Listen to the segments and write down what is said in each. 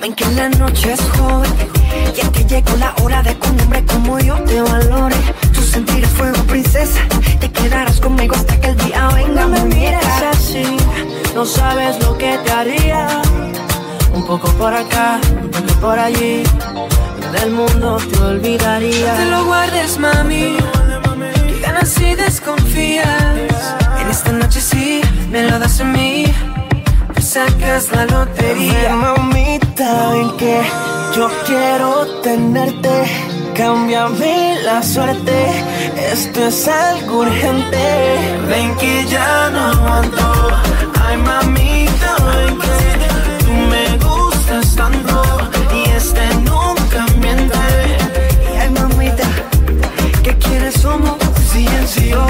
Ven que la noche es joven. Ya que llegó la hora de que un hombre como yo te valore. Tu sentir es fuego, princesa. Te quedarás conmigo hasta que el día venga. No me mires así. No sabes lo que te haría. Un poco por acá, un poco por allí. Del mundo te olvidaría. Te lo guardes, mami. Que ganas y desconfías. En esta noche sí, me lo das a mí. Sacas la lotería. mamita, ven que yo quiero tenerte. Cámbiame la suerte. Esto es algo urgente. Ven que ya no aguanto. Ay, mamita, ven que tú me gustas tanto. Y este nunca miente. Y ay, mamita, ¿qué quieres? Somos CNCO.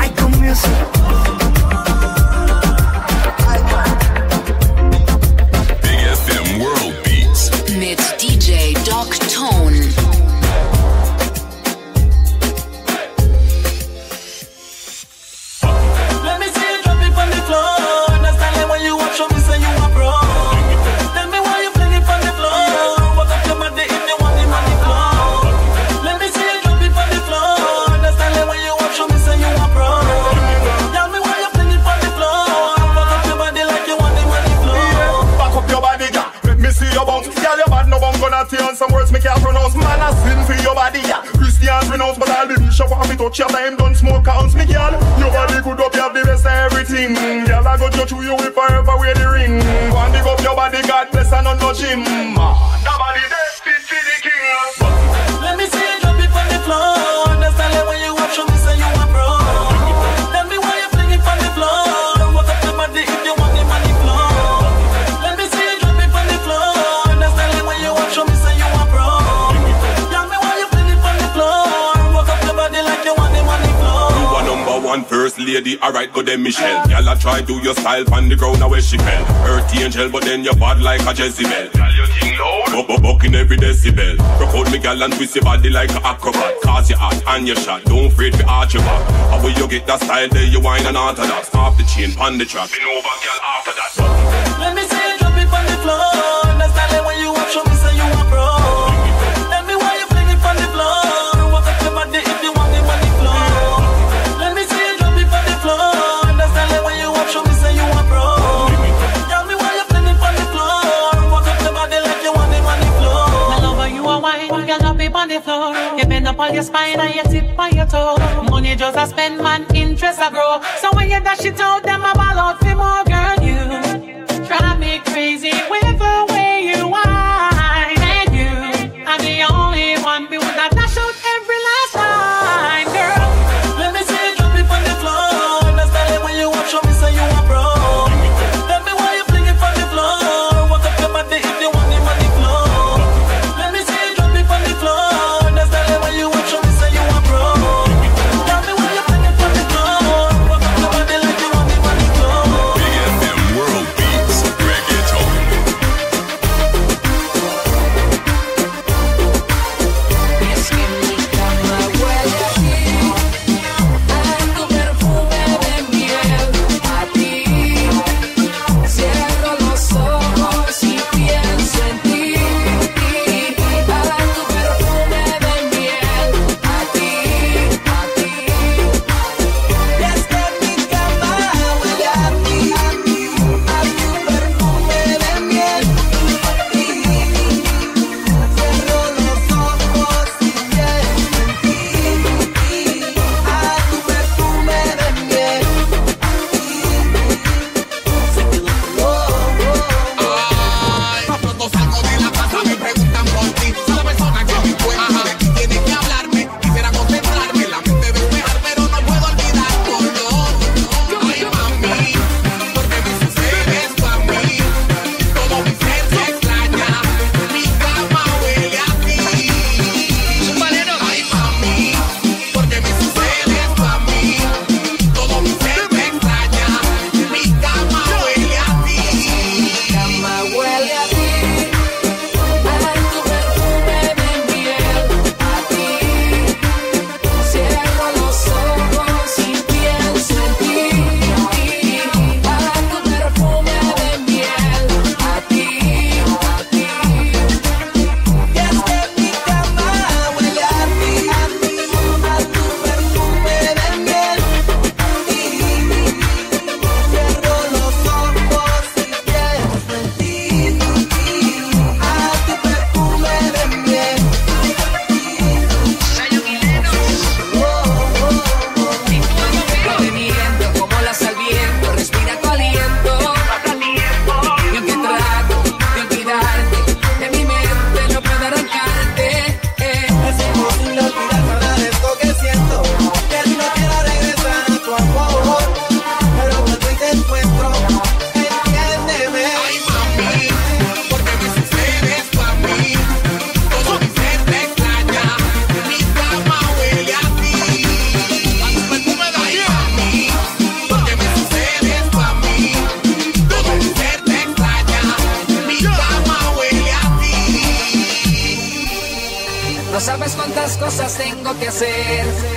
Ay. Big touch your time. Don't smoke counts me, girl. Your body good up, you have the best of everything. Girl, I go judge you, you will forever wear the ring. Go and big up your body, God bless and not no gym. First alright, go then Michelle. Y'all a try do your style on the ground, now where she fell. Earth angel, but then you bad like a Jezebel. Girl, you think loud? Buck, buck, in every decibel. Rock out me gal and twist your body like a acrobat. Cause you hot and you shot, don't afraid to arch your back. How will you get that style there, you wine and orthodox. Off the chain, pan the track. Been over, girl, after that. It on the floor. You bend up on your spine and you tip on your toe. Money just a spend, man, interest a grow. So when you dash it out, them a ball out for more, girl. You drive me crazy with the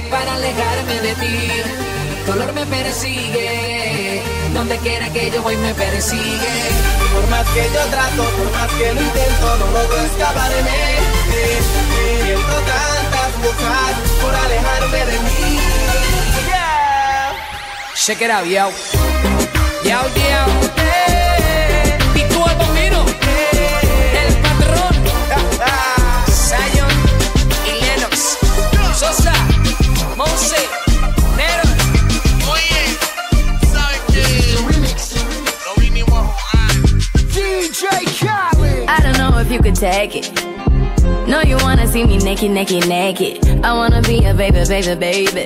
para alejarme de ti. Dolor me persigue, donde quiera que yo voy me persigue. Por más que yo trato, por más que lo intento, no logro escaparme. Siento tantas cosas por alejarme de mí. Yeah. Check it out, yo. Yo, yo. Take it. No, you wanna see me naked, naked, naked. I wanna be a baby, baby, baby.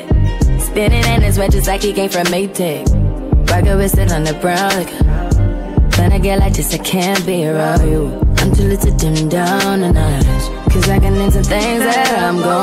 Spinning in his wet just like he came from Maytag. Rocket with it on the brown. Like, when I get like this, I can't be around you. I'm too little to dim down the night. Cause I can into things that I'm gon'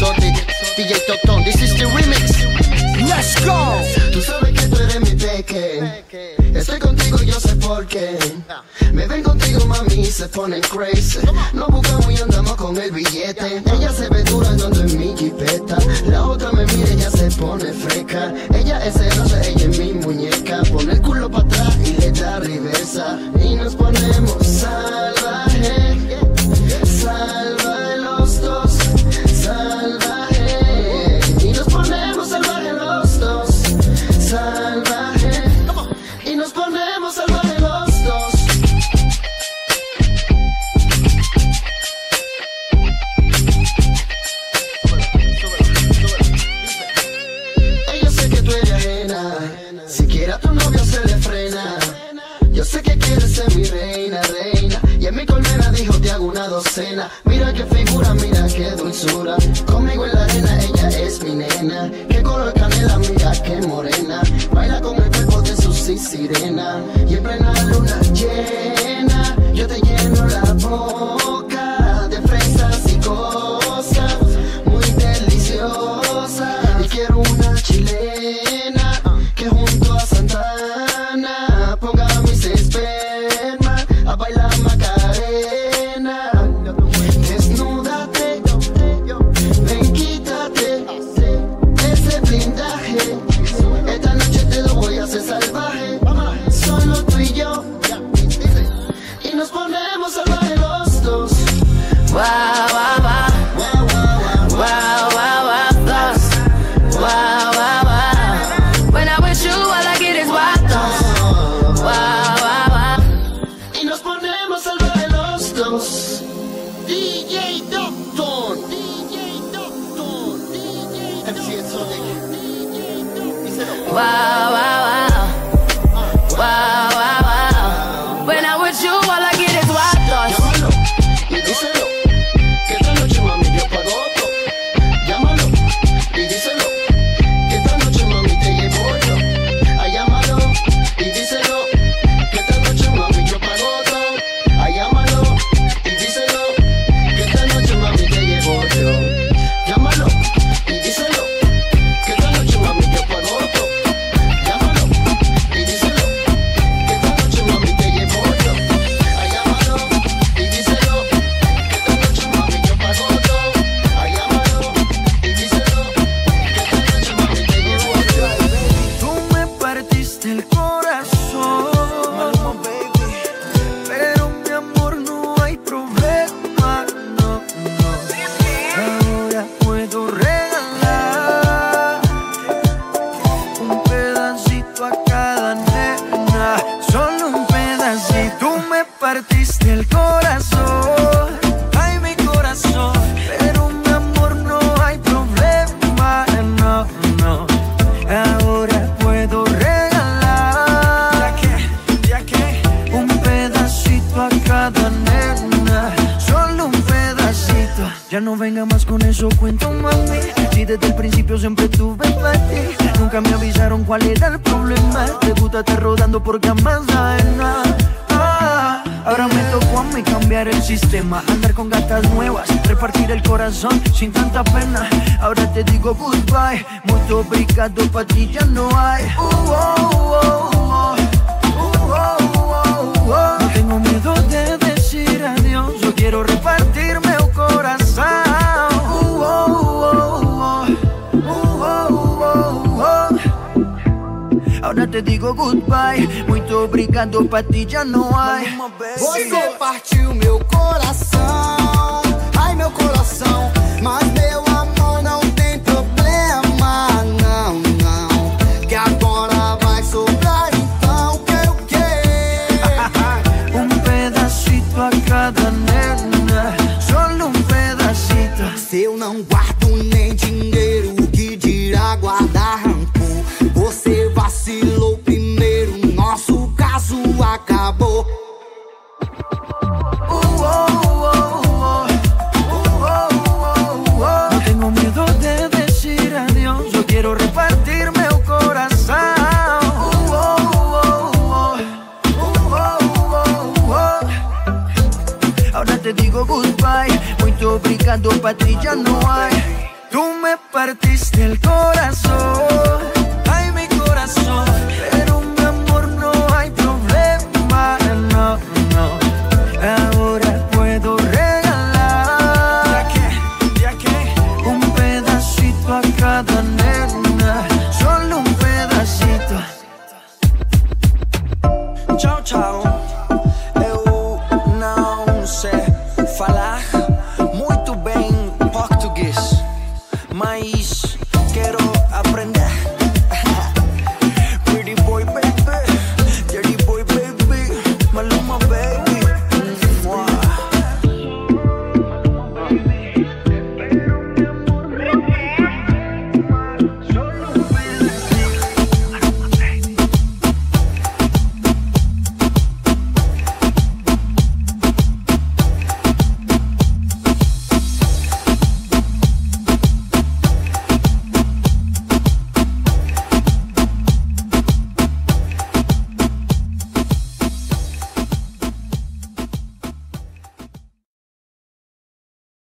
Exotic, DJ Totón, this is the remix. Let's go. Tú sabes que tú eres mi peque. Estoy contigo, yo sé por qué. Me ven contigo, mami, se pone crazy. No buscamos y andamos con el billete. Ella se ve dura andando en mi jipeta. La otra me mira, ella se pone fresca. Ella es celosa, ella es mi muñeca. Pone el culo para atrás y le da reversa. Y nos ponemos. Salva Canela, mira qué morena. Baila con el cuerpo de su sirena. Y en plena luna llena, yo te lleno la boca de fresas y cosas Why? No venga más con eso, cuento mami. Si desde el principio siempre tuve ti, nunca me avisaron cuál era el problema. Te gusta estar rodando por camas. Ah, Ahora me tocó a mí cambiar el sistema, andar con gatas nuevas, repartir el corazón sin tanta pena. Ahora te digo goodbye, muy obrigado, pa' ti ya no hay. Uh, oh, oh, oh, te digo goodbye, muito obrigado, pra ti já não há. Você partiu meu coração, ai meu coração, mas meu Legado para ti no hay. Tú me partiste el corazón, ay mi corazón. Pero mi amor no hay problema, no, no. Ahora puedo regalar ¿Ya qué? ¿Ya un pedacito a cada nena, solo un pedacito. Chao, chao.